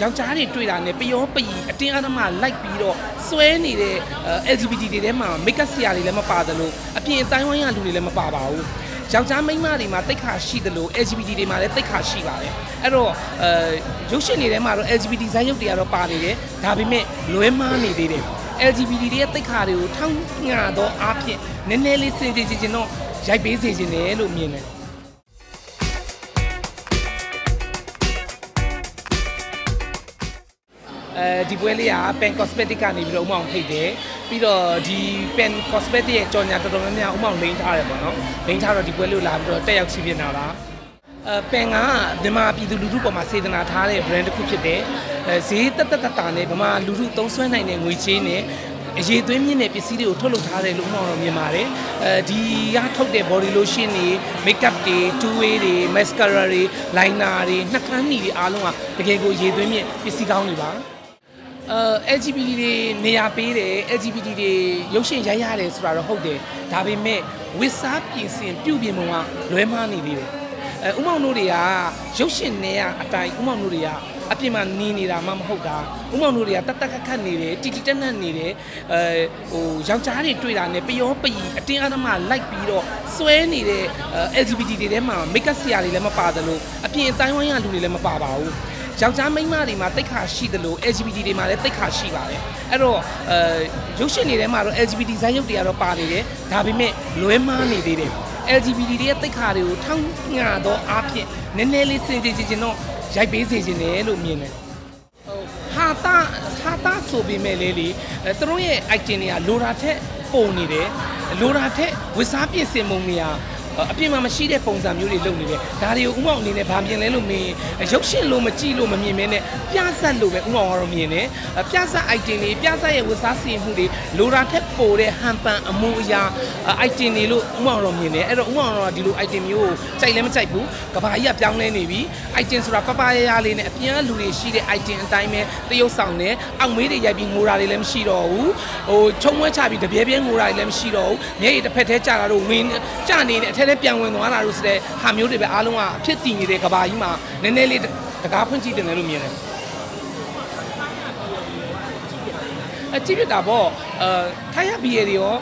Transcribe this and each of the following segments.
ယောက်ျားတွေတွေ့တာနဲ့ပယောပယီအတင်းအဓမ္မလိုက်ပြီးတော့စွဲနေတဲ့ LGBT တွေထဲမှာ make up ဆရာတွေလည်းမပါသလိုအပြင်အတိုင်းဝိုင်းရလူတွေလည်းမပါပါဘူးယောက်ျားမိန်းမတွေမှာတိတ်ခါရှိတယ်လို့ LGBT တွေမှာလည်းတိတ်ခါရှိပါတယ်အဲ့တော့အဲရုပ်ရှင်တွေထဲမှာတော့ LGBT ဇာတ်ရုပ်တွေကတော့ပါနေတယ်ဒါပေမဲ့လွဲမှားနေသေးတယ် LGBT တွေရဲ့တိတ်ခါတွေကိုထောင်းငါတော့အားဖြင့်နည်းနည်းလေးစင်ကြင်ကြင်တော့ရိုက်ပေးစေခြင်းတယ်လို့မြင်တယ် အဲဒီပွဲလေးက Pen Cosmetic ကနေပြီးတော့ဥမအောင်ဖိတ်တယ်ပြီးတော့ဒီ Pen Cosmetic ရဲ့ကြော်ညာတော်တော်များများဥမအောင်လိမ့်ထားတယ်ပေါ့နော်လိမ့်ထားတော့ဒီပွဲလေးလာပြီးတော့တက်ရောက်စီးပြနေတာပါအဲပင်ကမြန်မာပြည်သူလူထုပေါ်မှာစေတနာထားတဲ့ brand တစ်ခုဖြစ်တယ်အဲဈေးတက်တက်တာနဲ့ဗမာလူထုသုံးစွဲနိုင်တဲ့ငွေချေးနဲ့အရေးသွင်းမြင့်တဲ့ပစ္စည်းတွေကိုထုတ်လုပ်ထားတယ်လို့မှောင်တော့မြင်ပါတယ်အဲဒီကထုတ်တဲ့ body lotion တွေ makeup တွေ two way တွေ mascara တွေ liner တွေနှာခမ်းနီတွေအားလုံးကတကယ်ကိုရေးသွင်းမြင့်ပစ္စည်းကောင်းတွေပါ အဲ LGBT တွေနေရာပေးတယ် LGBT တွေရုပ်ရှင်ရိုက်ရတယ်ဆိုတာတော့ဟုတ်တယ်ဒါပေမဲ့ဝစ်စားပြင်ဆင်ပြုပြင်ပုံကလွဲမှားနေသေးတယ်အဲဥမောင်တို့တွေကရုပ်ရှင်တွေကအတိုင်းဥမောင်တို့တွေကအပြင်မှာနေနေတာမှမဟုတ်တာဥမောင်တို့တွေကတတ်တတ်ခတ်ခတ်နေတယ်တီတီတက်နတ်နေတယ်အဲဟိုယောက်ျားတွေတွေ့တာနဲ့ပယောပယီအတင်းအဓမ္မလိုက်ပြီးတော့စွဲနေတဲ့ LGBT တွေထဲမှာ make up ဆရာတွေလည်းမပါသလိုအပြင်အတိုင်းဝိုင်းရလူတွေလည်းမပါပါဘူး ယောက်ျားမိန်းမတွေမှာတိတ်ခါရှိတယ်လို့ LGBT တွေမှာလည်းတိတ်ခါရှိပါတယ်အဲ့တော့အဲရုပ်ရှင်တွေထဲမှာတော့ LGBT ဇာတ်ရုပ်တွေကတော့ပါနေတယ်ဒါပေမဲ့လွဲမှားနေသေးတယ် LGBT တွေရဲ့တိတ်ခါတွေကိုထောင်းငါတော့အားဖြင့်နည်းနည်းလေးစင်ကြင်ကြင်တော့ရိုက်ပေးစေခြင်းတယ်လို့မြင်တယ်ဟာတာဟာတာဆိုပေမဲ့လေလေအဲသူတို့ရဲ့ item တွေကလိုတာထက်ပုံနေတယ်လိုတာထက်ဝစ်စားပြင်ဆင်မှုတွေက အပြင်မှာမရှိတဲ့ပုံစံမျိုးတွေလုပ်နေတယ်ဒါတွေကိုဥမောင်အနေနဲ့ဗာပြင်လဲလို့မင်းရုပ်ရှင်လို့မကြည့်လို့မမြင်မဲနဲ့ပြဆက်လို့ပဲဥမောင်ကတော့မြင်တယ်ပြဆက် item တွေပြဆက်ရဲ့ဝတ်စားစီရင်မှုတွေလိုတာထက်ပိုတဲ့ဟန်ပန်အမှုအရာ item တွေလို့ဥမောင်တော့မြင်တယ်အဲ့တော့ဥမောင်တော့ဒီလို item မျိုးကိုကြိုက်လည်းမကြိုက်ဘူးကဘာကြီးကပြောင်းလဲနေပြီ item ဆိုတာပပရရလေးနဲ့အပြင်ကလူတွေရှိတဲ့ item အတိုင်းပဲတရုပ်ဆောင်တယ်အောက်မေးတွေရိုက်ပြီးငိုတာတွေလည်းမရှိတော့ဘူးဟိုချုံဝဲချပြီးတပြဲပြဲငိုတာတွေလည်းမရှိတော့ဘူးမျက်ရည်တစ်ဖက်ထဲကြာတာတော့ဝင်ကြနေတဲ့အထက်ထဲပြန်ဝင်သွားတာလို့ဆိုတဲ့ဟာမျိုးတွေပဲအားလုံးကအဖြစ်တည်နေတဲ့ကဘာကြီးမှာနည်းနည်းလေးတကားဖွင့်ကြည့်တယ်လို့မြင်တယ် အကြည့်ပြတာပေါ့အဲထိုင်ရဘီရတွေရော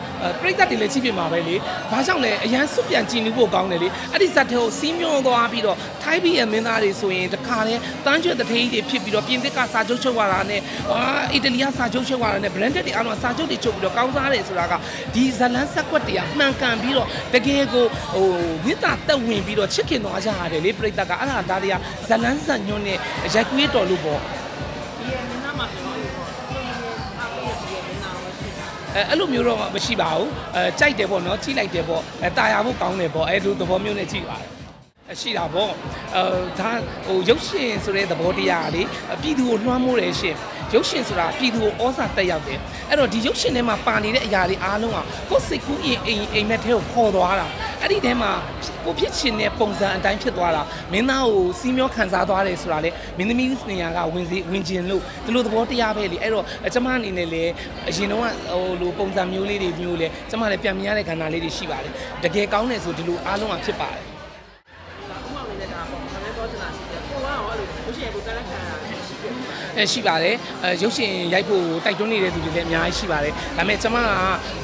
ပြိသက်တွေလည်းကြည့်ပြမှာပဲလေဘာကြောင့်လဲအရန်စွပြန်ကြည်နူးဖို့ကောင်းတယ်လေအဲ့ဒီဇက်ထဲကိုစီးမျောသွားပြီးတော့ထိုင်ဘီရမင်းသားတွေဆိုရင်တခါလဲတန်းကျွတ်တထေးကြီးတွေဖြစ်ပြီးတော့ပြင်သစ်ကစာချုပ်ချုပ်ရတာနဲ့အာအီတလီကစာချုပ်ချုပ်ရတာနဲ့ branded တွေအားလုံးစာချုပ်တွေချုပ်ပြီးတော့ကောင်းစားတယ်ဆိုတာကဒီဇလန်းဆက်ကွက်တွေကမှန်ကန်ပြီးတော့တကယ်ကိုဟိုဝိသတက်ဝင်ပြီးတော့ချစ်ခင်သွားကြရတယ်လေပြိသက်ကအဲ့ဒါဒါတွေကဇလန်းဆက်ညွန်းနဲ့ရိုက်ကွေးတော်လို့ပေါ့ အဲအဲ့လိုမျိုးတော့မရှိပါဘူးအဲကြိုက်တယ်ပေါ့နော်ကြိလိုက်တယ်ပေါ့အဲတာယာဖို့ကောင်းတယ်ပေါ့အဲလိုသဘောမျိုးနဲ့ကြည့်ပါတယ်ရှိတာပေါ့အဲဒါဟိုရုပ်ရှင်ဆိုတဲ့သဘောတရားလေပြည်သူကိုလွှမ်းမိုးတယ်ရှင်ရုပ်ရှင်ဆိုတာပြည်သူကိုဩဇာတက်ရောက်တယ်အဲ့တော့ဒီရုပ်ရှင်ထဲမှာပါနေတဲ့အရာတွေအားလုံးကကိုယ်စိတ်ကူးအိမ်အိမ်အိမ်မက်ထဲကိုခေါ်သွားတာ အဲ့ဒီထဲမှာကိုဖြစ်ချင်တဲ့ပုံစံအတိုင်းဖြစ်သွားတာမင်းသားကိုစီးမျောခံစားသွားတယ်ဆိုတာလေမင်းသမီးနေရာကဝင်စီဝင်ကျင်လို့ဒီလိုသဘောတရားပဲလေအဲ့တော့ကျမအနေနဲ့လည်းအရင်တော့ဟိုလိုပုံစံမျိုးလေးတွေမျိုးလေကျမလည်းပြန်မြင်ရတဲ့ခန္ဓာလေးတွေရှိပါတယ်တကယ်ကောင်းတယ်ဆိုဒီလိုအားလုံးကဖြစ်ပါတယ် ရှိပါတယ်အဲရုပ်ရှင်ရိုက်ဖို့တိုက်တွန်းနေတဲ့သူတွေလည်းအများကြီးရှိပါတယ်ဒါပေမဲ့ကျမက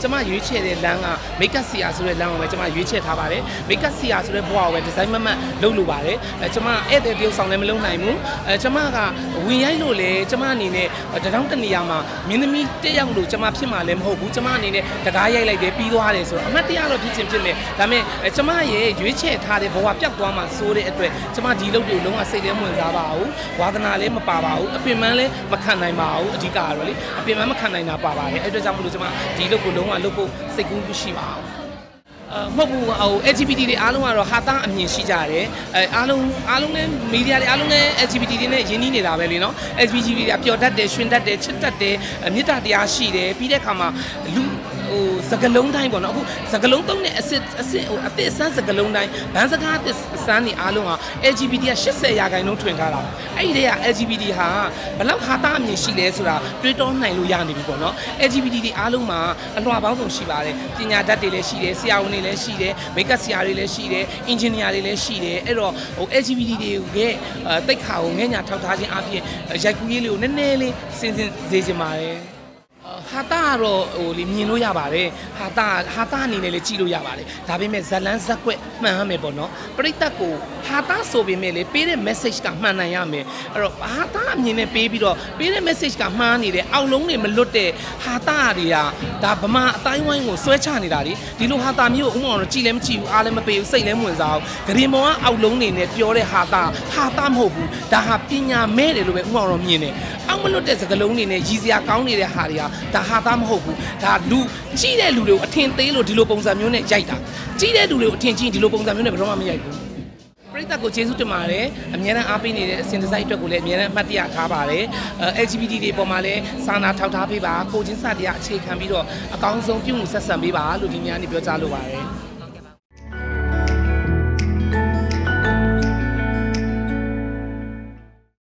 ကျမရွေးချယ်တဲ့လမ်းကမိတ်ကပ်ဆီယာဆိုတဲ့လမ်းကိုပဲကျမရွေးချယ်ထားပါတယ်မိတ်ကပ်ဆီယာဆိုတဲ့ဘဝကိုပဲဒီဇိုင်းမမတ်လုပ်လို့ပါတယ်အဲကျမဧည့်သည်တယောက်ဆောင်လည်းမလုပ်နိုင်ဘူးအဲကျမကဝင်ရိုက်လို့လေကျမအနေနဲ့တထောင်တနေရာမှာမင်းသမီးတက်ရောက်လို့ကျမဖြစ်မှာလည်းမဟုတ်ဘူးကျမအနေနဲ့တကားရိုက်လိုက်တယ်ပြီးသွားတယ်ဆိုတော့အမှတ်တရတော့ဖြစ်ချင်းဖြစ်မယ်ဒါပေမဲ့ကျမရဲ့ရွေးချယ်ထားတဲ့ဘဝပြတ်သွားမှစိုးတဲ့အတွက်ကျမဒီလုပ်တွေကိုလုံးဝစိတ်ထဲဝင်စားပါဘူးဝါသနာလည်းမပါပါဘူးအပင်ပန်းလည်းမခံနိုင်ပါဘူးအဓိကကတော့လေအပင်ပန်းမခံနိုင်တာပါပါတယ်အဲ့အတွက်ကြောင့်မလို့ကျွန်မဒီလုပ်ကိုလုံးဝလုပ်ဖို့စိတ်ကူးမရှိပါဘူးအမဟုတ်ဘူးဟို LGBT တွေအားလုံးကတော့ဟာသားအမြင်ရှိကြတယ်အဲအားလုံးအားလုံးလည်းမီဒီယာတွေအားလုံးလည်း LGBT တွေနဲ့ယဉ်နီးနေတာပဲလေနော် LGBT တွေကပျော်တတ်တယ်ရွှင်တတ်တယ်ချစ်တတ်တယ်မေတ္တာတရားရှိတယ်ပြီးတဲ့အခါမှာလူ ဟဟိုစကလုံးတိုင်းပေါ့နော်အခုစကလုံးသုံးတဲ့အစစ်အစစ်ဟိုအသစ်အစမ်းစကလုံးတိုင်းဗန်းစကားအသစ်အစမ်းနေအားလုံးဟာ LGBT က80ရာခိုင်နှုန်းထွင်ထားတာအဲ့ဒီတည်းက LGBT ဟာဘယ်လောက်ဟာတာအမြင်ရှိလဲဆိုတာတွေးတောနိုင်လို့ရနေပြီပေါ့နော် LGBT တွေအားလုံးမှာအလွှာပေါင်းစုံရှိပါတယ်ပညာတတ်တွေလည်းရှိတယ်ဆရာဝန်တွေလည်းရှိတယ်မိတ်ကပ်ဆရာတွေလည်းရှိတယ်အင်ဂျင်နီယာတွေလည်းရှိတယ်အဲ့တော့ဟို LGBT တွေရဲ့တိတ်ခါကိုငဲ့ညာထောက်ထားခြင်းအပြင်ရိုက်ကူးရေးလေးကိုနည်းနည်းလေးစဉ်းစဉ်စေချင်ပါတယ် ဟာတာကတော့ဟိုလေမြင်လို့ရပါတယ်ဟာတာဟာတာအနေနဲ့လည်းကြည့်လို့ရပါတယ်ဒါပေမဲ့ဇလန်းဇက်ကွက်မှန်ရမယ်ပေါ့နော်ပရိသတ်ကိုဟာတာဆိုပေမဲ့လေပေးတဲ့ message ကမှန်နိုင်ရမယ်အဲ့တော့ဟာတာအမြင်နဲ့ပေးပြီးတော့ပေးတဲ့ message ကမှားနေတယ်အောက်လုံးတွေမလွတ်တဲ့ဟာတာတွေကဒါဗမာအတိုင်းဝိုင်းကိုဆွဲချနေတာလေဒီလိုဟာတာမျိုးဥမ္မာတော့ကြည်လည်းမကြည့်ဘူးအားလည်းမပေးဘူးစိတ်လည်းမဝင်စားဘူးဂရင်မောင်ကအောက်လုံးနေနဲ့ပြောတဲ့ဟာတာဟာတာမဟုတ်ဘူးဒါဟာပညာမဲ့တယ်လို့ပဲဥမ္မာတော့မြင်တယ်အောက်မလွတ်တဲ့စကလုံးတွေနဲ့ရည်စရာကောင်းနေတဲ့ဟာတွေကဒါဟာသားမဟုတ်ဘူးဒါလူကြည့်တဲ့လူတွေကိုအထင်သေးလို့ဒီလိုပုံစံမျိုးနဲ့ရိုက်တာကြည့်တဲ့လူတွေကိုအထင်ကြီးဒီလိုပုံစံမျိုးနဲ့ဘယ်တော့မှမရိုက်ဘူးပရိသတ်ကိုကျေးဇူးတင်ပါတယ်အများအားအားပေးနေတဲ့အစင်ဒီဇိုင်းအတွက်ကိုလည်းအများအားအမှတ်တရထားပါတယ်အဲ LGBT တွေပေါ်မှာလည်းစာနာထောက်ထားပေးပါကိုချင်းစာတရားအခြေခံပြီးတော့အကောင်းဆုံးပြုမှုဆက်ဆံပေးပါလို့ဒီများနေပြောကြားလိုပါတယ်